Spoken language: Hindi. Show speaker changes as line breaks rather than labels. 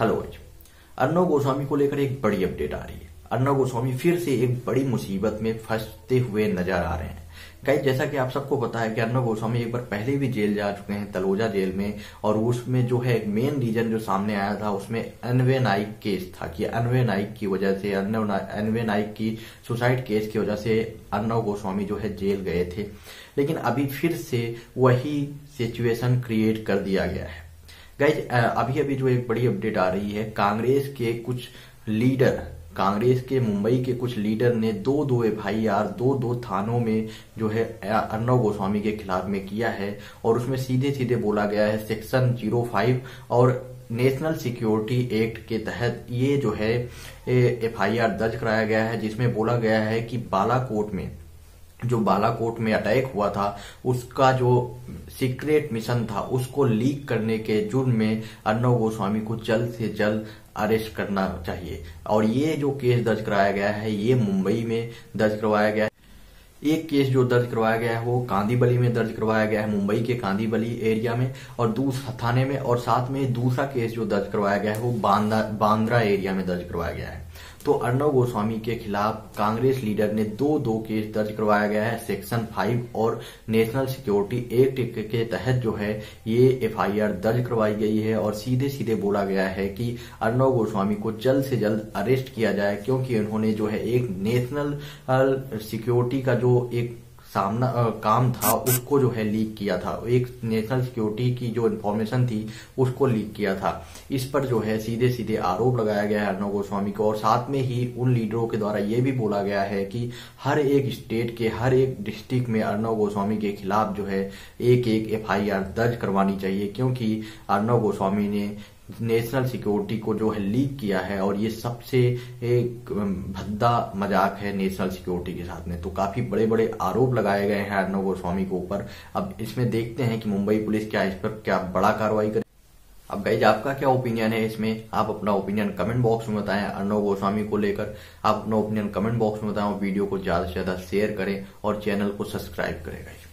हेलो गाइज़ अर्णव गोस्वामी को लेकर एक बड़ी अपडेट आ रही है। अर्णव गोस्वामी फिर से एक बड़ी मुसीबत में फंसते हुए नज़र आ रहे हैं। कई जैसा कि आप सबको पता है कि अर्णव गोस्वामी एक बार पहले भी जेल जा चुके हैं, तलोजा जेल में, और उसमें जो है मेन रीजन जो सामने आया था, उसमें अनवे नाइक केस था कि अनवे नाइक की वजह से अर्णव अनवे नाइक की सुसाइड केस की वजह से अर्णव गोस्वामी जो है जेल गए थे। लेकिन अभी फिर से वही सिचुएशन क्रिएट कर दिया गया है। गाइज़ अभी अभी जो एक बड़ी अपडेट आ रही है, कांग्रेस के कुछ लीडर कांग्रेस के मुंबई के कुछ लीडर ने दो दो एफ़ आई आर दो दो थानों में जो है अर्णव गोस्वामी के खिलाफ में किया है और उसमें सीधे सीधे बोला गया है सेक्शन ज़ीरो फाइव और नेशनल सिक्योरिटी एक्ट के तहत ये जो है एफ़ आई आर दर्ज कराया गया है, जिसमें बोला गया है कि बालाकोट में जो बालाकोट में अटैक हुआ था, उसका जो सीक्रेट मिशन था, उसको लीक करने के जुर्म में अर्णव गोस्वामी को जल्द से जल्द अरेस्ट करना चाहिए। और ये जो केस दर्ज कराया गया है, ये मुंबई में दर्ज करवाया गया है एक केस जो दर्ज करवाया गया है, वो कांदीबली में दर्ज करवाया गया है, मुंबई के कांदीबली एरिया में और दूसरा थाने में और साथ में दूसरा केस जो दर्ज करवाया गया है, वो बांद्रा एरिया में दर्ज करवाया गया है। तो अर्णव गोस्वामी के खिलाफ कांग्रेस लीडर ने दो दो केस दर्ज करवाया गया है, सेक्शन फाइव और नेशनल सिक्योरिटी एक्ट के तहत जो है, ये एफआईआर दर्ज करवाई गई है और सीधे सीधे बोला गया है कि अर्णव गोस्वामी को जल्द से जल्द अरेस्ट किया जाए, क्योंकि उन्होंने जो है एक नेशनल सिक्योरिटी का जो एक सामना आ, काम था उसको जो है लीक किया था। एक नेशनल सिक्योरिटी की जो इन्फॉर्मेशन थी उसको लीक किया था। इस पर जो है सीधे सीधे आरोप लगाया गया है अर्णव गोस्वामी को और साथ में ही उन लीडरों के द्वारा ये भी बोला गया है कि हर एक स्टेट के हर एक डिस्ट्रिक्ट में अर्णव गोस्वामी के खिलाफ जो है एक एक एफआईआर दर्ज करवानी चाहिए क्योंकि अर्णव गोस्वामी ने नेशनल सिक्योरिटी को जो है लीक किया है और ये सबसे एक भद्दा मज़ाक है नेशनल सिक्योरिटी के साथ में। तो काफ़ी बड़े बड़े आरोप लगाए गए हैं अर्णव गोस्वामी के ऊपर। अब इसमें देखते हैं कि मुंबई पुलिस क्या इस पर क्या बड़ा कार्रवाई करे। अब गाइज़ आपका क्या ओपिनियन है इसमें? आप अपना ओपिनियन कमेंट बॉक्स में बताएँ अर्णव गोस्वामी को लेकर। आप अपना ओपिनियन कमेंट बॉक्स में बताएँ वीडियो को ज़्यादा से ज़्यादा शेयर करें और चैनल को सब्सक्राइब करें गाइज़